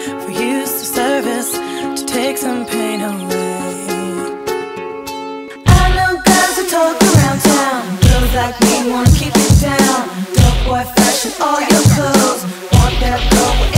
for use of service to take some pain away. I know guys who talk around town. Girls like me wanna keep it down. Dope boy fashion, all your clothes. Want that girl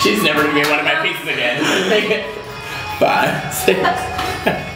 She's never gonna be one of my pieces again. Five, six.